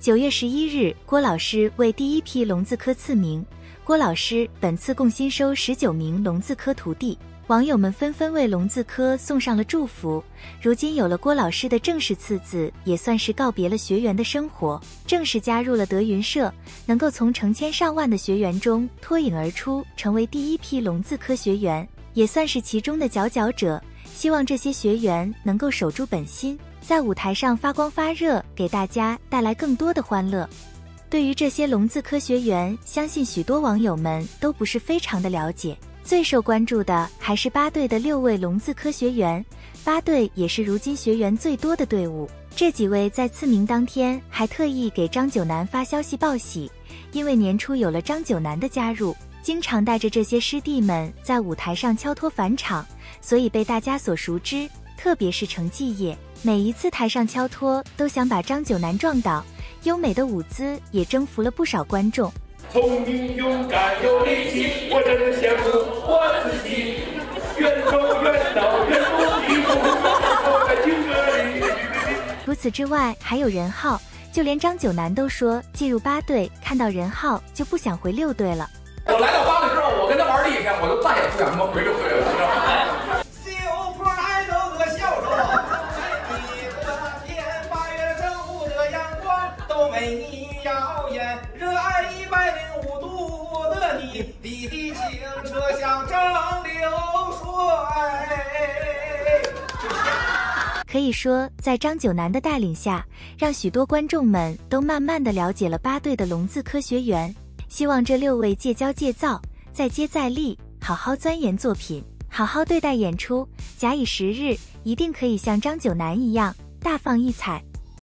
九月十一日，郭老师为第一批龙字科赐名。郭老师本次共新收十九名龙字科徒弟，网友们纷纷为龙字科送上了祝福。如今有了郭老师的正式赐字，也算是告别了学员的生活，正式加入了德云社。能够从成千上万的学员中脱颖而出，成为第一批龙字科学员，也算是其中的佼佼者。希望这些学员能够守住本心。在舞台上发光发热，给大家带来更多的欢乐。对于这些龙字科学员，相信许多网友们都不是非常的了解。最受关注的还是八队的六位龙字科学员，八队也是如今学员最多的队伍。这几位在赐名当天还特意给张九南发消息报喜，因为年初有了张九南的加入，经常带着这些师弟们在舞台上敲托返场，所以被大家所熟知。特别是成绩业。每一次台上敲托，都想把张九南撞倒，优美的舞姿也征服了不少观众。聪明勇敢有力气，我真的羡慕我自己。远走远到远不低头，我在听歌里。除此之外，还有任浩，就连张九南都说，进入八队看到任浩就不想回六队了。我来到八队之后，我跟他玩了一天，我就再也不想他妈回六队了。为你耀眼，热爱一百零五度的你，滴滴清澈像蒸馏水。可以说，在张九南的带领下，让许多观众们都慢慢的了解了八队的龙字科学员。希望这六位戒骄戒躁，再接再厉，好好钻研作品，好好对待演出，假以时日，一定可以像张九南一样大放异彩。